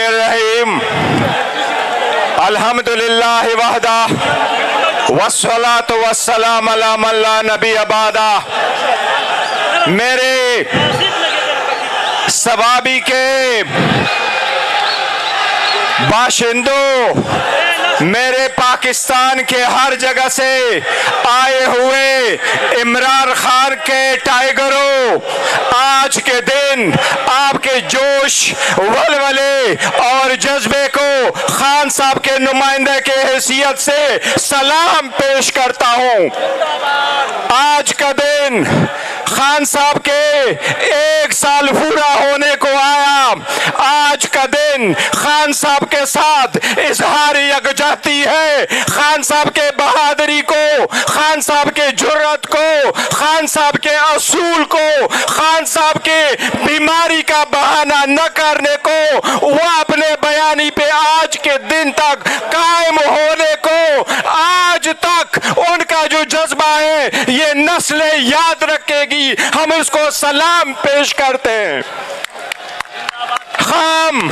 रहीम अल्हम्दुलिल्लाह वहदा वस्सलात वस्सलाम अला मल्ला नबी अबादा मेरे सवाबी के बाशिंदों मेरे पाकिस्तान के हर जगह से आए हुए इमरान खान के टाइगरों, आज के दिन आपके जोश, वलवले और जज्बे को खान साहब के नुमाइंदे के हैसियत से सलाम पेश करता हूँ। आज का दिन खान साहब के एक साल पूरा होने को आया। आज का दिन खान साहब के साथ इजहार यकजहती है। खान साहब के बहादुरी को, खान साहब के जुर्रत को, खान साहब के असूल को, खान साहब के बीमारी का बहाना न करने को, वो अपने बयानी पे आज के दिन तक कायम होने को, आज तक ये नस्लें याद रखेगी। हम उसको सलाम पेश करते हैं। खाम,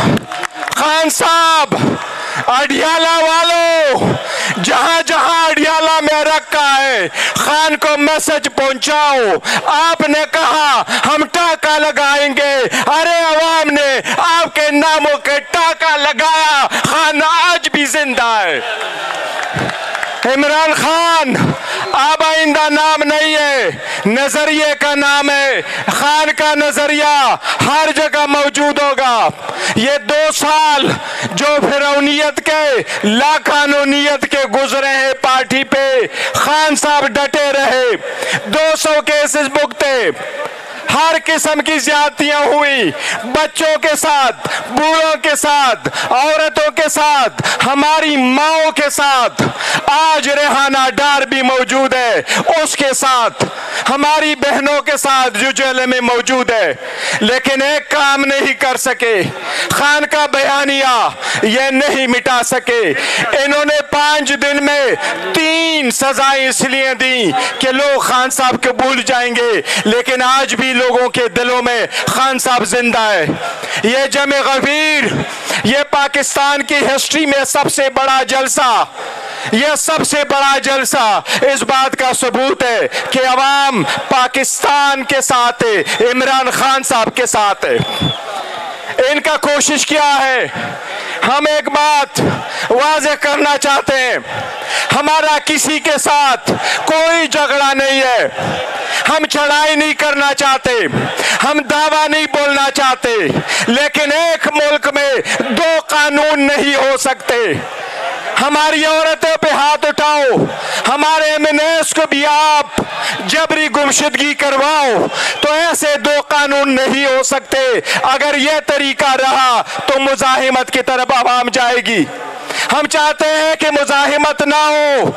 खान साहब, अडियाला वालों, जहाँ जहाँ अडियाला में रखा है, खान को मैसेज पहुंचाओ। आपने कहा, हम टाका लगाएँगे। अरे अवाम ने, आपके नामों के टाका लगाया। खान आज भी ज़िंदा है। इमरान खान, अब आइंदा नाम नहीं है। नज़रिए का नाम है, खान का नज़रिया हर जगह मौजूद होगा। ये दो साल जो फिरौनियत के लाकानूनियत के गुजरे हैं पार्टी पे, खान साहब डटे रहे। 200 केसेस भुगते। हर किस्म की ज्यादतियाँ हुई। बच्चों के साथ, बूढ़ों के साथ, औरतों के साथ, हमारी माओ के साथ। आज रेहाना डार भी मौजूद है। उसके साथ, हमारी बहनों के साथ जो में मौजूद है। लेकिन एक काम नहीं कर सके। खान का बयानिया ये नहीं मिटा सके। इन्होंने पाँच दिन में तीन सजाएँ इसलिए दी कि लोग खान साहब को भूल जाएँगे। लेकिन आज भी लोगों के दिलों में खान साहब ज़िंदा है। ये जम गफीर ये पाकिस्तान की हिस्ट्री में सबसे बड़ा जलसा यह सबसे बड़ा जलसा इस बात का सबूत है कि अवाम पाकिस्तान के साथ है, इमरान खान साहब के साथ है। इनका कोशिश क्या है? हम एक बात वाज करना चाहते हैं, हमारा किसी के साथ कोई झगड़ा नहीं है। हम चढ़ाई नहीं करना चाहते, हम दावा नहीं बोलना चाहते, लेकिन एक मुल्क में दो कानून नहीं हो सकते। हमारी औरतों पे हाथ उठाओ, हमारे एमएनएस को भी आप जबरी गुमशुदगी करवाओ तो ऐसे दो कानून नहीं हो सकते। अगर यह तरीका रहा तो मुजाहिमत की तरफ़ आवाम जाएगी। हम चाहते हैं कि मुजाहिमत ना हो।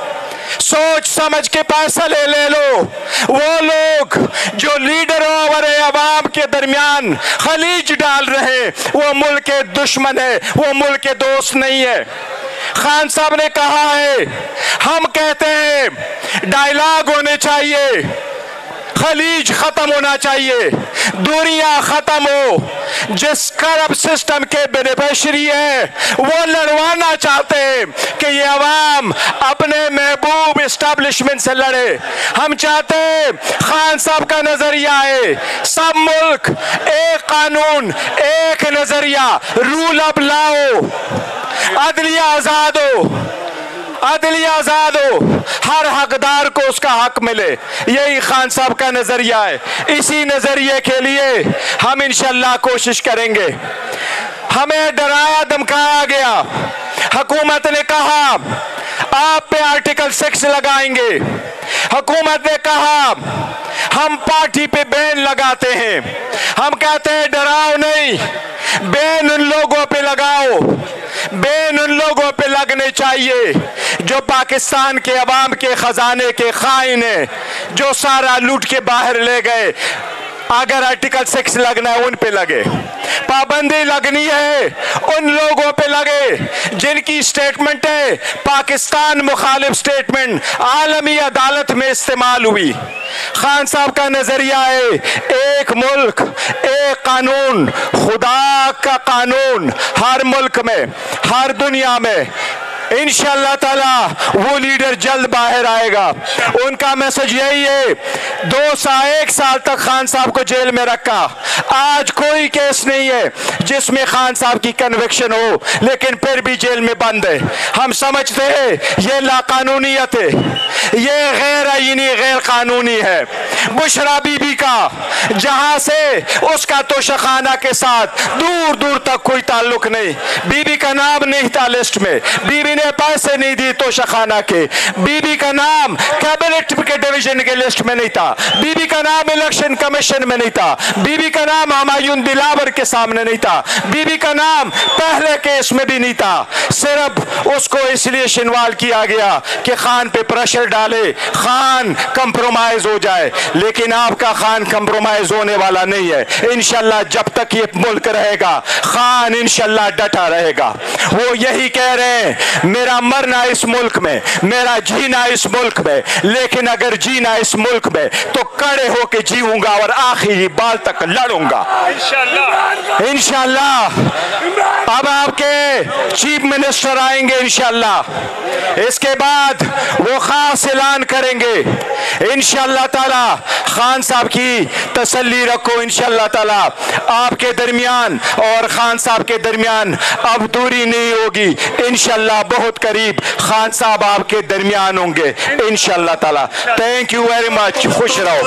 सोच समझ के पैसा ले ले लो। वो लोग जो लीडरों और अवाम के दरमियान खलीज डाल रहे, वो मुल्क के दुश्मन है, वो मुल्क के दोस्त नहीं है। खान साहब ने कहा है, हम कहते हैं, डायलॉग होने चाहिए। खलीज खत्म होना चाहिए। दूरियाँ खत्म हो। जिस करप सिस्टम के बेनिफिशरी है, वो लड़वाना चाहते हैं कि ये अवाम अपने महबूब इस्टेब्लिशमेंट से लड़े। हम चाहते हैं खान साहब का नज़रिया है सब मुल्क, एक कानून, एक नज़रिया। रूल अब लाओ। अदलिया आज़ाद हो। अदली आज़ाद हो। हर हकदार को उसका हक मिले। यही खान साहब का नज़रिया है। इसी नज़रिए के लिए हम इंशाल्लाह कोशिश करेंगे। हमें डराया, धमकाया गया। हकूमत ने कहा, आप पे आर्टिकल सिक्स लगाएँगे। हुकूमत ने कहा, हम पार्टी पे बैन लगाते हैं। हम कहते हैं, डराओ नहीं। बैन उन लोगों पे लगाओ बैन उन लोगों पे लगने चाहिए जो पाकिस्तान के अवाम के खजाने के खाइन है, जो सारा लूट के बाहर ले गए। अगर आर्टिकल सिक्स लगना है, उन पे लगे। पाबंदी लगनी है, उन लोगों पे लगे, जिनकी स्टेटमेंट है, पाकिस्तान मुखालिफ स्टेटमेंट आलमी अदालत में इस्तेमाल हुई। खान साहब का नज़रिया है, एक मुल्क, एक कानून, खुदा का कानून, हर मुल्क में, हर दुनिया में इन ताला वो लीडर जल्द बाहर आएगा। उनका मैसेज यही है, दो साल एक साल तक खान साहब को जेल में रखा। आज कोई केस नहीं है जिसमें खान साहब की कन्विक्शन हो, लेकिन फिर भी जेल में बंद है। हम समझते हैं, ये लाकानूनीत है। ये गैर आइनी गैर कानूनी है। बुशरा बीबी का, जहाँ से उसका तो शखाना के साथ दूर दूर तक कोई ताल्लुक नहीं। बीबी का नाम नहीं था लिस्ट में। बीबी ने पैसे नहीं दिए तो शखाना के। बीबी का नाम कैबिनेट के डिवीज़न के लिस्ट में नहीं था। बीबी का नाम इलेक्शन कमीशन में नहीं था। बीबी का नाम हमायून दिलावर के सामने नहीं था। बीबी का नाम पहले केस में भी नहीं था। सिर्फ़ उसको इसलिए शिनवाल किया गया कि खान पे प्रेशर डाले, खान कंप्रोमाइज हो जाए। लेकिन आपका खान कंप्रोमाइज होने वाला नहीं है। इनशाला जब तक ये मुल्क रहेगा, खान इनशाला डटा रहेगा। वो यही कह रहे हैं मेरा मरना इस मुल्क में मेरा जीना इस मुल्क में लेकिन अगर जीना इस मुल्क में तो कड़े होके जीऊँगा और आखिरी बाल तक लड़ूँगा। इनशाला अब आपके चीफ मिनिस्टर आएँगे इनशाला इसके बाद वो खास ऐलान करेंगे। इनशाला ताला खान साहब की तसल्ली रखो इनशाला ताला। आपके दरमियान और खान साहब के दरमियान अब दूरी नहीं होगी। इनशाला बहुत करीब खान साहब आपके दरमियान होंगे इन ताला। थैंक यू वेरी मच खुश रहो।